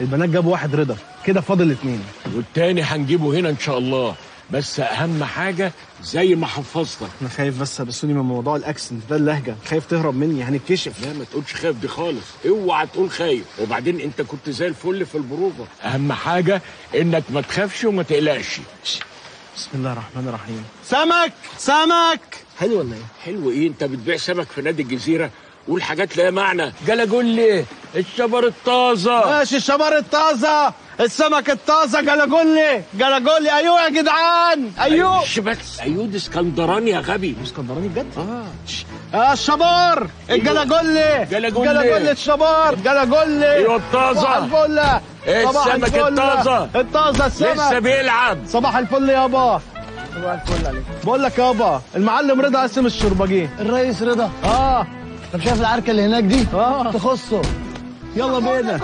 البنات جابوا واحد رضا. كده فاضل اتنين. والتاني هنجيبه هنا إن شاء الله. بس أهم حاجة زي ما حفظتك. أنا خايف بس بسوني من موضوع الأكسنت ده اللهجة. خايف تهرب مني هنتكشف. لا ما تقولش خايف دي خالص. اوعى تقول خايف. وبعدين أنت كنت زي الفل في البروفة. أهم حاجة إنك ما تخافش وما تقلقش. بسم الله الرحمن الرحيم. سمك! سمك! حلو ولا إيه؟ حلو إيه؟ أنت بتبيع سمك في نادي الجزيرة؟ قول حاجات لها معنى جلاجولي الشبر الطازة. ماشي الشبر الطازة. السمك الطازة جلاجولي جلاجولي أيوه يا جدعان أيوه. مش بس ايود اسكندراني يا غبي. اسكندراني بجد؟ آه. الشبار الجلاجولي جلاجولي. جلاجولي الشبار جلاجولي أيوه الطازة. صباح الفل. إيه السمك. الطازة. لسه السمك. بيلعب. صباح الفل يابا صباح الفل عليك. بقول لك يابا المعلم رضا قسم الشربجيه الرئيس رضا. آه. طب شايف العركة اللي هناك دي؟ آه. تخصه. يلا بينا.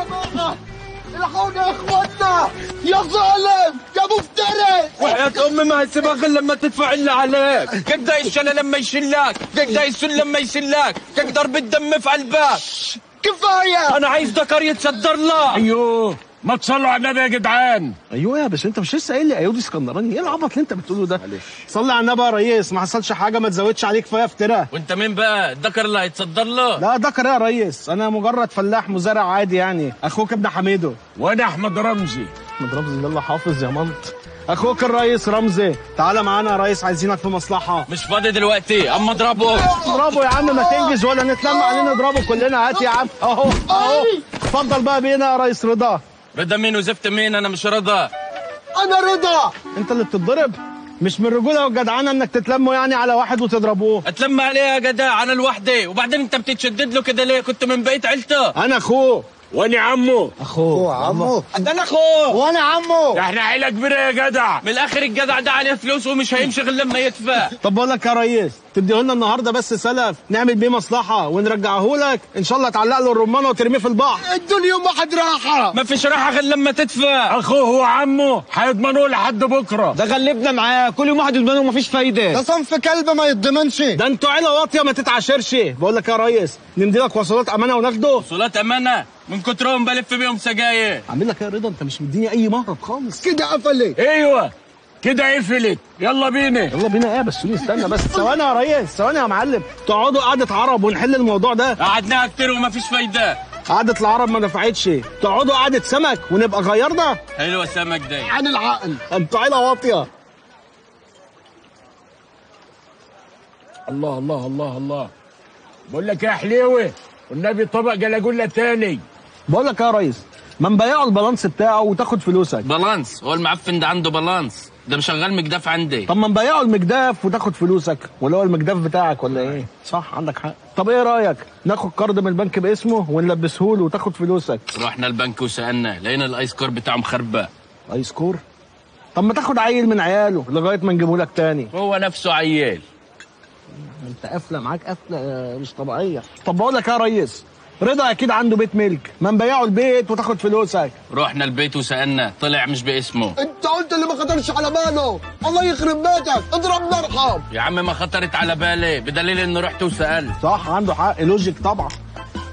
الحقونا يا اخوانا يا ظالم يا مفتري وحياة أمي ما هتسيبها غير لما تدفع اللي عليك. تقدر الشلة لما يشلك؟ تقدر السل لما يسلك تقدر بالدم في قلبك. كفاية. أنا عايز ذكر يتصدر له أيوه. ما تصلوا على النبي يا جدعان. أيوه يا باشا أنت مش لسه قايل لي ايودي اسكندراني؟ إيه العبط اللي أنت بتقوله ده؟ صلي على النبي يا ريس ما حصلش حاجة ما تزودش عليك كفايه افتراء. وأنت مين بقى؟ الذكر اللي هيتصدر له. لا ده كده يا ريس أنا مجرد فلاح مزارع عادي يعني. أخوك ابن حميدو. وأنا أحمد رمزي. أحمد رمزي يلا حافظ يا مامت أخوك الريس رمزي. تعالى معانا يا ريس عايزينك في مصلحة. مش فاضي دلوقتي أما اضربه. اضربه يا عم ما تنجز ولا نتلم علينا نضربه كلنا. هات يا عم. أهو أهو. اتفضل بقى بينا يا ريس رضا. رضا مين وزفت مين؟ أنا مش رضا. أنا رضا. أنت اللي بتتضرب. مش من الرجوله والجدعنه إنك تتلموا يعني على واحد وتضربوه. اتلم عليه يا جدع أنا لوحدي. وبعدين أنت بتتشدد له كده ليه؟ كنت من بقية عيلته. أنا أخوه. وأنا عمه أخوه. عمو. ده أنا أخوه. وأنا عمو. إحنا عيلة كبيرة يا جدع. من الآخر الجدع ده عليه فلوس ومش هيمشي غير لما يدفع. طب بقول لك يا ريس تديه لنا النهارده بس سلف نعمل بيه مصلحة ونرجعه لك. إن شاء الله تعلق له الرمانه وترميه في البحر. يوم واحد راحة. ما فيش راحة غير لما تدفع. أخوه وعمه هيضمنوه لحد بكرة. ده غلبنا معاه. كل يوم واحد يضمنه ومفيش فايدة. ده صنف كلب ما يتضمنش. ده أنتوا عيلة واطية ما تتعاشرش. بقول لك يا ريس نمدي لك وصلات أمانة وناخده؟ وصولات أمانة. من كترهم بلف بيهم سجاير. عامل لك إيه يا رضا انت مش مديني أي مهرب خالص. كده قفلت أيوه كده قفلت. يلا بينا. يلا بينا. إيه بس استنى بس. ثواني يا ريس ثواني يا معلم. تقعدوا قعدة عرب ونحل الموضوع ده؟ قعدناها كتير ومفيش فايدة. قعدة العرب ما نفعتش. تقعدوا قعدة سمك ونبقى غيرنا؟ حلوة السمك ده عن العقل. أنتوا عيله واطية. الله الله الله الله. بقول لك يا حليوه والنبي طبق جلاجولا تاني. بقول لك يا ريس ما نبيعوا البالانس بتاعه وتاخد فلوسك. بالانس هو المعفن ده عنده بالانس. ده مشغل مجدف عندي. طب ما نبيعوا المجداف وتاخد فلوسك ولا هو المجداف بتاعك ولا إيه؟ صح عندك حق. طب إيه رأيك؟ ناخد قرض من البنك باسمه ونلبسه له وتاخد فلوسك. رحنا البنك وسألنا لقينا ال iScore بتاعه مخربق iScore طب ما تاخد عيل من عياله لغاية ما نجيبه لك تاني. هو نفسه عيال. انت قافلة معاك قافلة مش طبيعية. طب بقول لك يا ريس رضا أكيد عنده بيت ملك. ما نبيعه البيت وتاخد فلوسك. رحنا البيت وسألنا طلع مش باسمه. أنت قلت اللي ما خطرش على باله. الله يخرب بيتك. اضرب مرحب يا عم ما خطرت على بالي بدليل إنه رحت وسألت. صح عنده حق. Logic طبعا.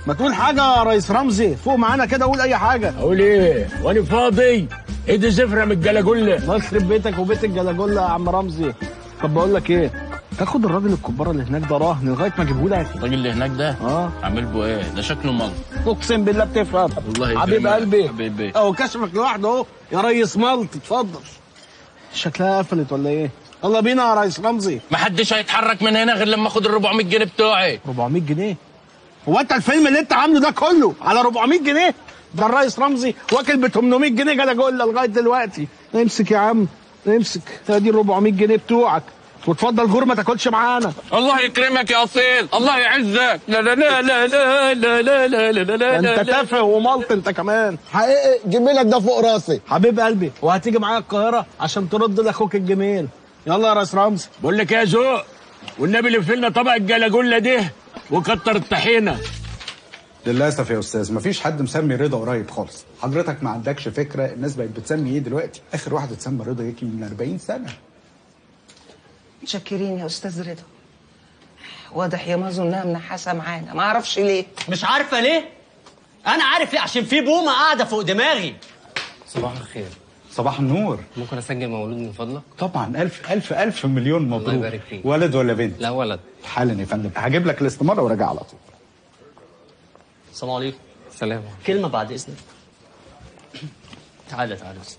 ما تقول حاجة يا ريس رمزي. فوق معانا كده قول أي حاجة. أقول إيه؟ وأنا فاضي. إيدي زفرة من الجلاجولا الله يخرب بيتك وبيت الجلاجولا يا عم رمزي. طب بقول لك إيه؟ تاخد الراجل الكبار اللي هناك ده راهن لغايه ما اجيبه لك الراجل اللي هناك ده؟ آه. عامل بو إيه؟ ده شكله مال. أقسم بالله بتفهم الله يكرمك. حبيب قلبي. حبيبي. اهو كشفك لوحده أهو. يا ريس ملط اتفضل. شكلها قفلت ولا إيه؟ يلا بينا يا ريس رمزي. ما حدش هيتحرك من هنا غير لما أخد ال 400 جنيه بتوعي. 400 جنيه؟ هو أنت الفيلم اللي أنت عامله ده كله على 400 جنيه؟ ده الريس رمزي واكل ب 800 جنيه جلاجولا لغاية دلوقتي. امسك يا عم امسك. ادي ال 400 جنيه بتوعك. وتفضل غور ما تاكلش معانا الله يكرمك يا اصيل الله يعزك لا لا لا لا لا لا لا لا لا لا لا انت تافه وملط انت كمان حقيقي جيب لك ده فوق راسي حبيب قلبي وهتيجي معايا القاهره عشان ترد لاخوك الجميل يلا يا ريس رمزي بقول لك يا ذوق والنبي اللي في لنا طبق الجلاجولا ده وكتر الطحينه للاسف يا أستاذ مفيش حد مسمي رضا قريب خالص حضرتك ما عندكش فكره الناس بقت بتسمي إيه دلوقتي اخر واحد اتسمى رضا يجي من 40 سنه متشكرين يا أستاذ رضا. واضح يا مازو إنها منحاسة معانا. ما أعرفش ليه. مش عارفة ليه؟ أنا عارف ليه عشان في بومة قاعدة فوق دماغي. صباح الخير. صباح النور. ممكن أسجل مولود من فضلك؟ طبعا ألف ألف ألف مليون مبروك. يبارك فيك. ولد ولا بنت؟ لا ولد. حالا يا فندم. هجيب لك الاستمارة وراجع على طول. السلام عليكم. سلام. كلمة بعد إذنك. تعالى تعالى بس.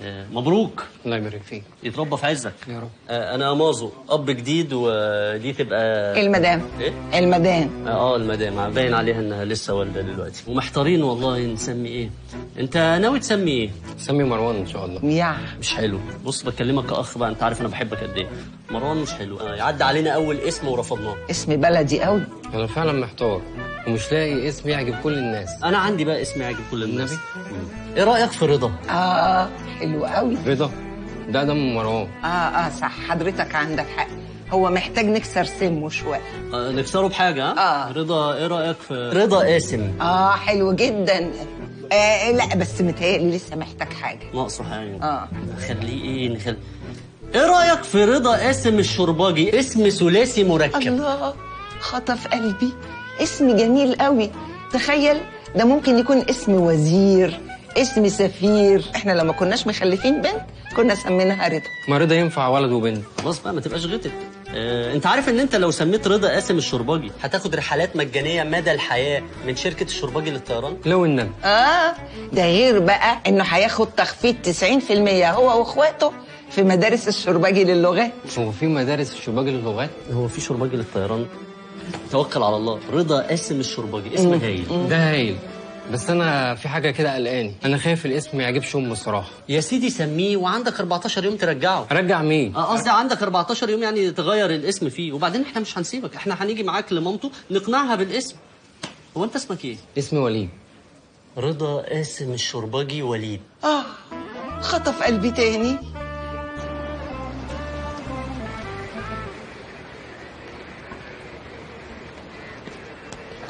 آه، مبروك. الله يبارك فيك. يتربى في عزك. يا رب. آه، أنا مازو أب جديد ودي تبقى المدام. إيه؟ المدام. آه المدام. باين عليها إنها لسه والدة دلوقتي. ومحتارين والله نسمي إيه. أنت ناوي تسمي إيه؟ سمي مروان إن شاء الله. يا. مش حلو. بص بكلمك كأخ بقى. أنت عارف أنا بحبك قد إيه. مروان مش حلو. آه، يعدي علينا أول اسم ورفضناه. اسم بلدي قوي أنا فعلا محتار ومش لاقي اسم يعجب كل الناس. أنا عندي بقى اسم يعجب كل الناس. إيه رأيك في رضا؟ آه حلو قوي رضا؟ ده دم مروان. آه آه صح. حضرتك عندك حق. هو محتاج نكسر سمه شوية. آه، نكسره بحاجة ها؟ آه. رضا إيه رأيك في رضا قاسم؟ آه حلو جدا. آه لا بس متهيألي لسه محتاج حاجة. ناقصه حاجة. آه. نخليه إيه؟ نخلي إيه رأيك في رضا قاسم الشرباجي؟ اسم ثلاثي مركب. الله خطف قلبي. اسم جميل قوي. تخيل ده ممكن يكون اسم وزير اسم سفير. إحنا لما كناش مخلفين بنت كنا سميناها رضا. ما رضا ينفع ولد وبنت. خلاص بقى ما تبقاش غتت. آه، انت عارف ان انت لو سميت رضا قاسم الشرباجي هتاخد رحلات مجانية مدى الحياة من شركة الشرباجي للطيران؟ لو النبي آه ده غير بقى إنه هياخد تخفيض 90% هو وإخواته. في مدارس الشرباجي للغات هو في مدارس الشباك للغات هو في شرباجي للطيران. توكل على الله. رضا قاسم الشرباجي. اسم هايل. ده هايل. بس أنا في حاجة كده قلقاني. أنا خايف الاسم ما يعجبش امي الصراحة. يا سيدي سميه وعندك 14 يوم ترجعه. أرجع مين؟ آه قصدي عندك 14 يوم يعني تغير الاسم فيه. وبعدين إحنا مش هنسيبك. إحنا هنيجي معاك لمامته نقنعها بالاسم. هو أنت اسمك إيه؟ اسمي وليد. رضا قاسم الشرباجي وليد. آه خطف قلبي تاني.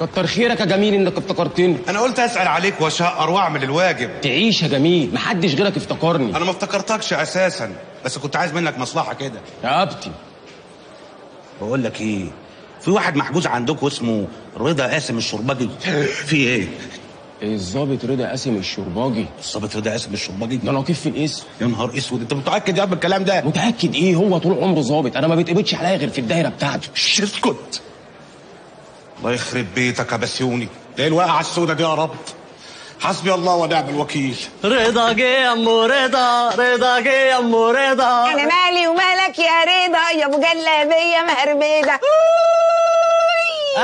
كتر خيرك يا جميل إنك افتكرتني. أنا قلت أسأل عليك واشقر واعمل الواجب. تعيش يا جميل محدش غيرك افتكرني أنا ما افتكرتكش أساسا بس كنت عايز منك مصلحة كده. يا أبتي. بقول لك إيه في واحد محجوز عندكم اسمه رضا قاسم الشرباجي. في إيه؟ الظابط رضا قاسم الشرباجي؟ الظابط رضا قاسم الشرباجي؟ ده لطيف في الاسم. يا نهار أسود أنت متأكد يا ابني الكلام ده؟ متأكد إيه؟ هو طول عمره ظابط أنا ما بيتقبضش عليا غير في الدايرة بتاعته. اسكت الله يخرب بيتك يا بسيوني. إيه الواقعه السودة دي يا رب. حسبي الله ونعم الوكيل. رضا جه يا ام رضا رضا جه يا ام رضا. أنا مالي ومالك يا رضا يا أبو جلابية مهربده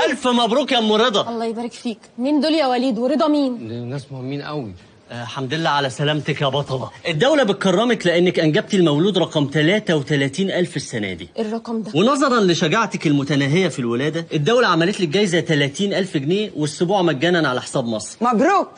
ألف مبروك يا ام رضا. الله يبارك فيك. مين دول يا وليد؟ ورضا مين؟ دول ناس مهمين قوي الحمد لله على سلامتك يا بطلة. الدولة بتكرمك لأنك أنجبتي المولود رقم 33 ألف السنة دي. الرقم ده. ونظرا لشجاعتك المتناهية في الولادة الدولة عملت لك جايزة 30 ألف جنيه والسبوع مجانا على حساب مصر. مبروك!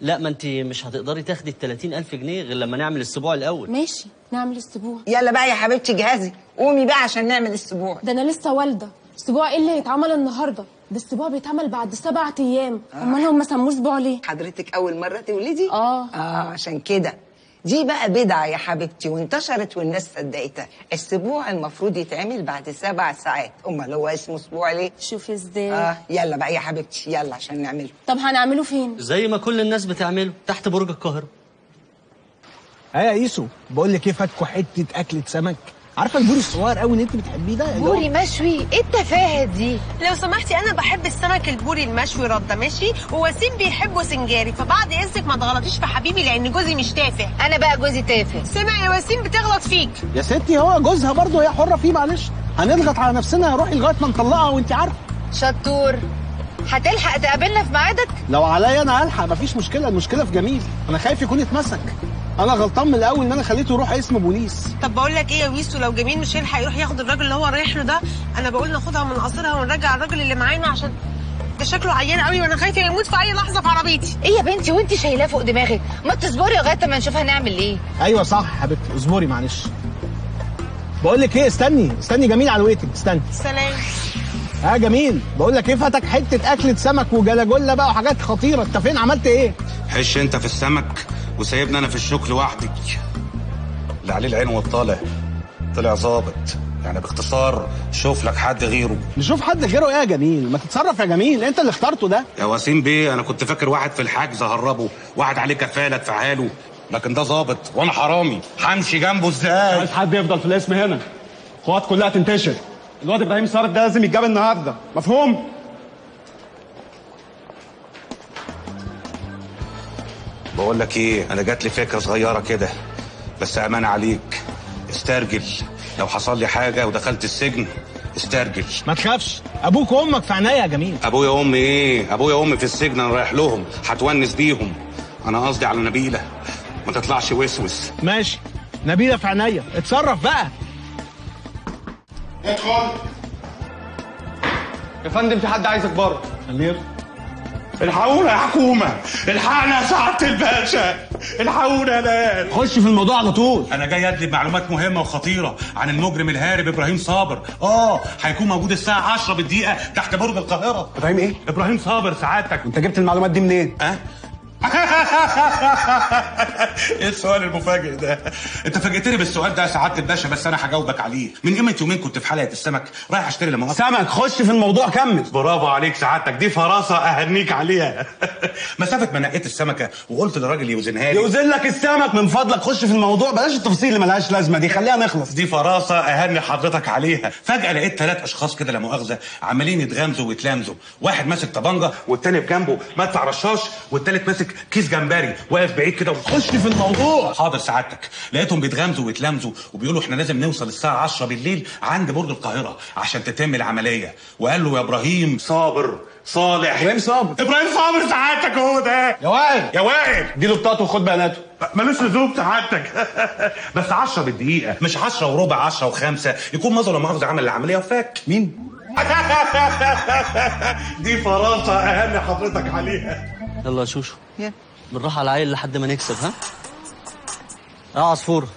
لا ما أنت مش هتقدري تاخدي ال 30 ألف جنيه غير لما نعمل السبوع الأول. ماشي نعمل أسبوع يلا بقى يا حبيبتي جهزي. قومي بقى عشان نعمل السبوع. ده أنا لسه والدة. أسبوع إيه اللي هيتعمل النهارده؟ ده الأسبوع بيتعمل بعد سبعة أيام. امال هم سموه أسبوع ليه حضرتك أول مرة تولدي آه. آه عشان كده. دي بقى بدعة يا حبيبتي وانتشرت والناس صدقتها. السبوع المفروض يتعمل بعد سبع ساعات. أمال هو اسمه أسبوع ليه؟ شوفي إزاي. آه يلا بقى يا حبيبتي يلا عشان نعمله. طب هنعمله فين؟ زي ما كل الناس بتعمله تحت برج القاهرة. ها يا ايسو بقول لك إيه فاتكوا حتة أكلة سمك؟ عارفة البوري الصغير قوي اللي انت بتحبيه ده؟ بوري مشوي. إيه التفاهة دي؟ لو سمحتي أنا بحب السمك البوري المشوي رده ماشي؟ ووسيم بيحبه سنجاري فبعد إذنك ما تغلطيش في حبيبي لأن جوزي مش تافه. أنا بقى جوزي تافه. سمع يا وسيم بتغلط فيك. يا ستي هو جوزها برضه هي حرة فيه معلش. هنضغط على نفسنا روحي لغاية ما نطلقها وانت عارفة. شطور. هتلحق تقابلنا في ميعادك؟ لو عليا أنا هلحق مفيش مشكلة المشكلة في جميل. أنا خايف يكون اتمسك. أنا غلطان من الأول ان أنا خليته يروح قسم بوليس. طب بقول لك إيه يا ويسو لو جميل مش هيلحق يروح ياخد الراجل اللي هو رايح له ده أنا بقول ناخدها من قصرها ونرجع الراجل اللي معانا عشان ده شكله عيان قوي وأنا خايفة يموت في اي لحظة في عربيتي. إيه يا بنتي وانت شايلاه فوق دماغك؟ ما تصبري لغاية ما نشوف هنعمل إيه. أيوه صح يا حبيبتي اصبري معلش. بقول لك إيه استني استني جميل على ال waiting استني. سلام. آه جميل بقول لك إيه فاتك حتة أكلة سمك وجلاجولا بقى وحاجات خطيرة. انت فين؟ عملت إيه؟ حش انت في السمك. وسايبني أنا في الشوك لوحدي. اللي عليه العين والطالع. طلع ظابط. يعني باختصار شوف لك حد غيره. نشوف حد غيره. إيه يا جميل ما تتصرف يا جميل. انت اللي اخترته ده. يا وسيم بيه أنا كنت فاكر واحد في الحجز هربه. واحد عليه كفالة ادفعها لكن ده ظابط وأنا حرامي. همشي جنبه إزاي؟ عايز حد يفضل في الاسم هنا. القوات كلها تنتشر. الواد إبراهيم صارف ده لازم يتجاب النهارده. مفهوم؟ بقول لك إيه أنا جات لي فكرة صغيرة كده بس أمانة عليك استرجل. لو حصل لي حاجة ودخلت السجن استرجل. ما تخافش أبوك وأمك في عينيا يا جميل. أبويا وأمي إيه؟ أبويا وأمي في السجن أنا رايح لهم هتونس بيهم. أنا قصدي على نبيلة. ما تطلعش وسوس. ماشي نبيلة في عينيا. اتصرف بقى. ادخل. يا فندم في حد عايزك بره خليه الحقونا يا حكومة. الحقنا يا سعاده الباشا. الحقونا يا ناس خش في الموضوع على طول. أنا جاي ادلي معلومات مهمة وخطيرة عن المجرم الهارب إبراهيم صابر. آه هيكون موجود الساعة 10 بالدقيقة تحت برج القاهرة. إبراهيم إيه؟ إبراهيم صابر سعادتك. أنت جبت المعلومات دي منين؟ أه؟ إيه السؤال المفاجئ ده؟ أنت فاجئتني بالسؤال ده يا سعادة الباشا بس أنا هجاوبك عليه، من قيمه يومين كنت في حلقة السمك؟ رايح أشتري لما سمك خش في الموضوع كمل. برافو عليك سعادتك. دي فراسة أهنيك عليها. مسافة ما نقيت السمكة وقلت للراجل يوزنها لي. يوزن لك السمك من فضلك. خش في الموضوع. بلاش التفاصيل اللي ملهاش لازمة دي خليها نخلص. دي فراسة أهني حضرتك عليها. فجأة لقيت ثلاث أشخاص كده لا مؤاخذة عمالين يتغامزوا ويتلامزوا. واحد ماسك طبنجه والتاني بجنبه مدفع رشاش والتالت ماسك كيس جمبري واقف بعيد كده خش في الموضوع. حاضر سعادتك. لقيتهم بيتغامزوا ويتلامزوا وبيقولوا إحنا لازم نوصل الساعة 10 بالليل عند برج القاهرة عشان تتم العملية. وقال له يا إبراهيم صابر صالح. إبراهيم صابر. إبراهيم صابر سعادتك هو ده. يا وائل. يا وائل. دي له بطاقته وخد بياناته. ملوش لزوم سعادتك. بس 10 بالدقيقة. مش 10 وربع 10 وخمسة. يكون مظهر لا مؤاخذه عمل العملية. وفاك. مين؟ دي فراسه اهني حضرتك عليها. يلا يا شوشو. يلا. بالراحه على العيل لحد ما نكسب ها؟ آه عصفور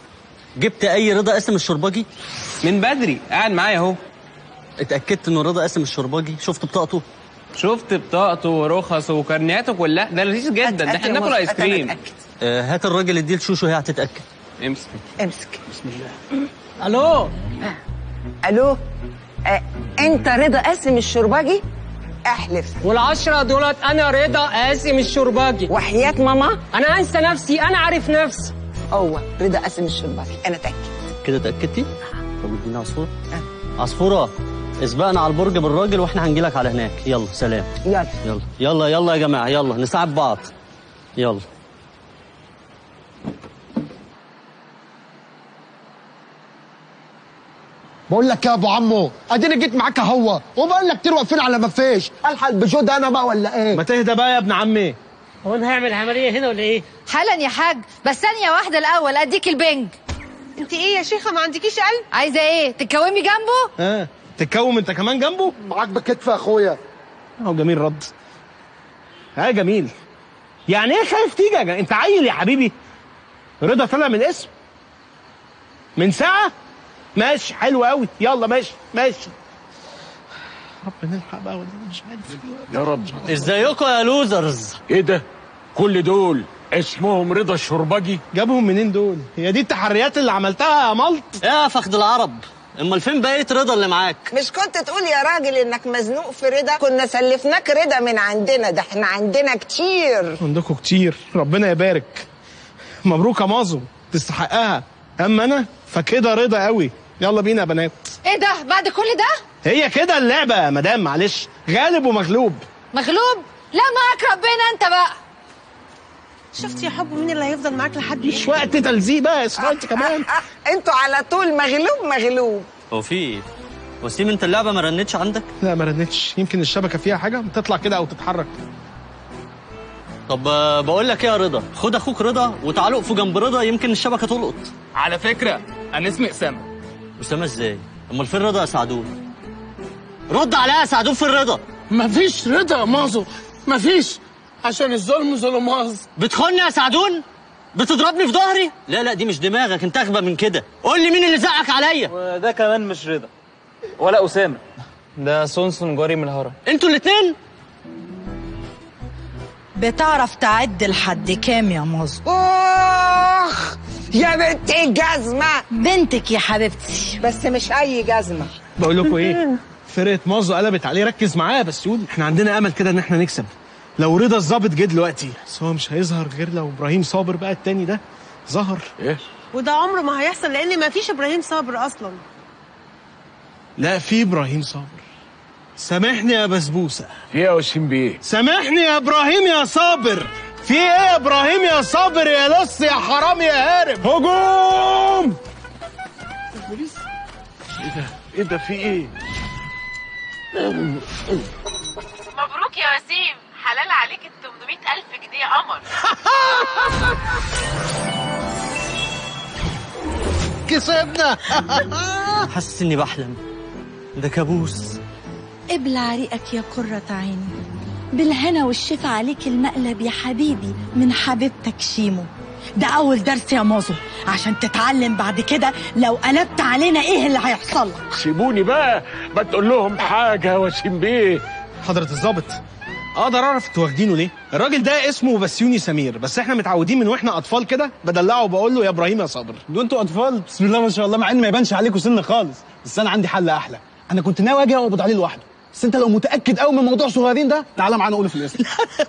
جبت أي رضا قاسم الشرباجي؟ من بدري قاعد معايا اهو. اتأكدت إنه رضا قاسم الشرباجي؟ شفت بطاقته؟ شفت بطاقته ورخصه وكارنياته كلها؟ ده لذيذ جدا ده إحنا ناكل آيس كريم. آه هات الراجل اديه لشوشو هي هتتأكد. امسك. امسك. ألو؟ ألو؟ آه، أنت رضا قاسم الشرباجي؟ أحلف. والعشرة دولت أنا رضا قاسم الشرباجي. وحياة ماما. أنا أنسى نفسي أنا عارف نفسي. هو رضا قاسم الشرباجي. أنا اتأكد. كده اتأكدتي؟ طب اديني عصفور عصفورة اسبقنا على البرج بالراجل وإحنا هنجيلك على هناك. يلا سلام. يلا يلا. يلا يلا يا جماعة يلا نساعد بعض. يلا. بقول لك يا ابو عمو اديني جيت معاك اهو. وبقول لك كتير واقفين على ما فيش. الحق البيجو ده أنا بقى ولا إيه؟ ما تهدى بقى يا ابن عمي. هو أنا هعمل عملية هنا ولا إيه؟ حالا يا حاج بس ثانية واحدة الأول أديك البنج. انت إيه يا شيخة ما عندكيش قلب؟ عايزة إيه تتكومي جنبه؟ ها تتكوم انت كمان جنبه؟ معاك بكتف يا اخويا. أهو جميل رد. ها جميل. يعني إيه خايف تيجي يا؟ انت عيل يا حبيبي. رضا طلع من الاسم من ساعة؟ ماشي حلو قوي يلا ماشي ماشي. رب نلحق بقى ولا مش عارف يا رب. إزيكم يا لوزرز؟ إيه ده؟ كل دول اسمهم رضا الشربجي؟ جابهم منين دول؟ هي دي التحريات اللي عملتها يا ملط؟ يا فخد العرب. أمال فين بقية رضا اللي معاك؟ مش كنت تقول يا راجل إنك مزنوق في رضا؟ كنا سلفناك رضا من عندنا ده إحنا عندنا كتير. عندكم كتير. ربنا يبارك. مبروك يا مازو تستحقها. أما أنا فكده رضا قوي يلا بينا يا بنات. إيه ده؟ بعد كل ده؟ هي كده اللعبة يا مدام معلش. غالب ومغلوب. مغلوب؟ لا معاك ربنا أنت بقى. شفتي يا حب مين اللي هيفضل معاك لحد مش وقت تلزيق بقى يا انت كمان. أنتوا على طول مغلوب مغلوب. هو في إيه وسيم انت اللعبة ما رنتش عندك؟ لا ما رنتش. يمكن الشبكة فيها حاجة تطلع كده أو تتحرك. طب آه، بقول لك إيه يا رضا؟ خد أخوك رضا وتعالوا اقفوا جنب رضا يمكن الشبكة تلقط. على فكرة أنا اسمي اسامه اسامه إزاي أمال فين رضا يا سعدون رد عليا يا سعدون فين رضا مفيش رضا يا مازو مفيش عشان الظلم ظلمات. بتخوني يا سعدون؟ بتضربني في ظهري؟ لا لا دي مش دماغك انت اغبى من كده. قول لي مين اللي زقك عليا؟ وده كمان مش رضا ولا أسامة. ده سونسون جاري من الهرم. أنتوا الاثنين بتعرف تعد لحد كام يا مازو؟ أخ! يا بنت الجزمة بنتك يا حبيبتي. بس مش أي جزمة. بقول لكم إيه؟ فرقة مازو قلبت عليه. ركز معايا بس يقول إحنا عندنا أمل كده إن إحنا نكسب. لو رضا الظابط جه دلوقتي بس هو مش هيظهر غير لو إبراهيم صابر بقى التاني ده ظهر. إيه؟ وده عمره ما هيحصل لأن ما فيش إبراهيم صابر أصلا. لا في إبراهيم صابر. سامحني يا بسبوسة. في يا وسيم بيه. سامحني يا إبراهيم يا صابر. في إيه يا إبراهيم يا صابر يا لص يا حرام يا هارب؟ هجوم! إيه ده إيه ده في إيه؟ مبروك يا وسيم. حلال عليك ال 800 ألف جنيه يا قمر. كسبنا! حاسس اني بحلم ده كابوس. ابلع ريقك يا قرة عيني بالهنا والشفا عليك المقلب يا حبيبي من حبيبتك شيمو ده أول درس يا مازو. عشان تتعلم بعد كده لو قلبت علينا إيه اللي هيحصل لك؟ سيبوني بقى. ما تقول لهم حاجة يا وسيم بيه. حضرة الظابط أقدر أعرف أنتوا واخدينه ليه؟ الراجل ده اسمه بسيوني سمير بس إحنا متعودين من وإحنا أطفال كده بدلعه وبقول له يا إبراهيم يا صابر دول أنتوا أطفال؟ بسم الله ما شاء الله مع إن ما يبانش عليكم سن خالص بس أنا عندي حل أحلى. أنا كنت ناوي أجي أقبض عليه لوحده. بس انت لو متأكد قوي من موضوع صغيرين ده تعالى معانا قوله في الاسم.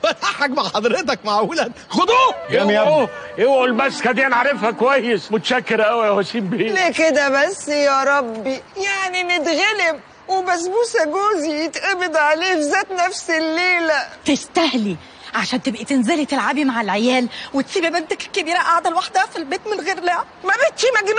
بضحك مع حضرتك معقولة. خدوه! يا يا اوعوا اوعوا المسكة دي أنا عارفها كويس. متشكر قوي يا وسيم بيه. ليه كده بس يا ربي؟ يعني نتغلب وبسبوسة جوزي يتقبض عليه في ذات نفس الليلة. تستاهلي. عشان تبقي تنزلي تلعبي مع العيال وتسيبي بنتك الكبيرة قاعدة لوحدها في البيت من غير لعب. ما بنتي مجنونة.